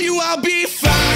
you I'll be fine.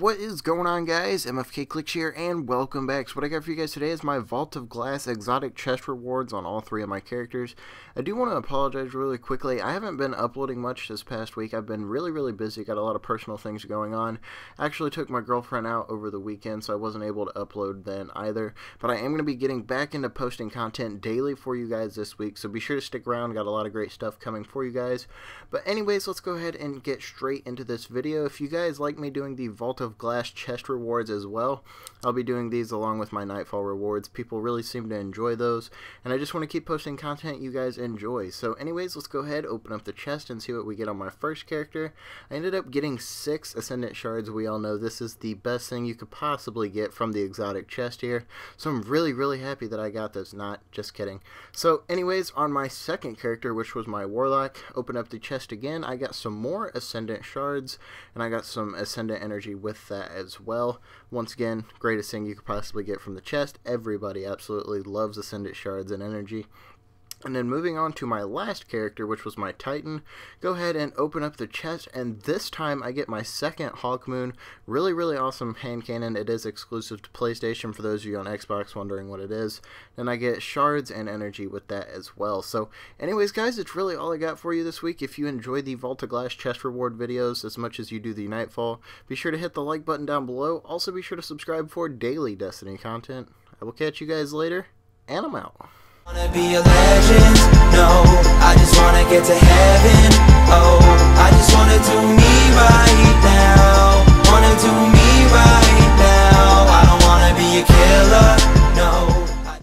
What is going on guys? MFK Clickz here and welcome back. So what I got for you guys today is my Vault of Glass exotic chest rewards on all three of my characters. I do want to apologize really quickly. I haven't been uploading much this past week. I've been really, really busy. Got a lot of personal things going on. I actually took my girlfriend out over the weekend, so I wasn't able to upload then either. But I am going to be getting back into posting content daily for you guys this week, so be sure to stick around. Got a lot of great stuff coming for you guys. But anyways, let's go ahead and get straight into this video. If you guys like me doing the Vault of Glass chest rewards as well, I'll be doing these along with my Nightfall rewards. People really seem to enjoy those, and I just want to keep posting content you guys enjoy. So anyways, let's go ahead, open up the chest and see what we get on my first character. I ended up getting six Ascendant Shards. We all know this is the best thing you could possibly get from the exotic chest here. So I'm really, really happy that I got this. Not just kidding. So anyways, on my second character, which was my Warlock, open up the chest again. I got some more Ascendant Shards, and I got some Ascendant Energy with that as well. Once again, greatest thing you could possibly get from the chest. Everybody absolutely loves Ascendant Shards and Energy. And then moving on to my last character, which was my Titan, go ahead and open up the chest, and this time I get my second Hawkmoon. Really, really awesome hand cannon. It is exclusive to PlayStation for those of you on Xbox wondering what it is. And I get shards and energy with that as well. So, anyways, guys, it's really all I got for you this week. If you enjoy the of Glass chest reward videos as much as you do the Nightfall, be sure to hit the like button down below. Also, be sure to subscribe for daily Destiny content. I will catch you guys later, and I'm out wanna be a legend, no I just wanna get to heaven, oh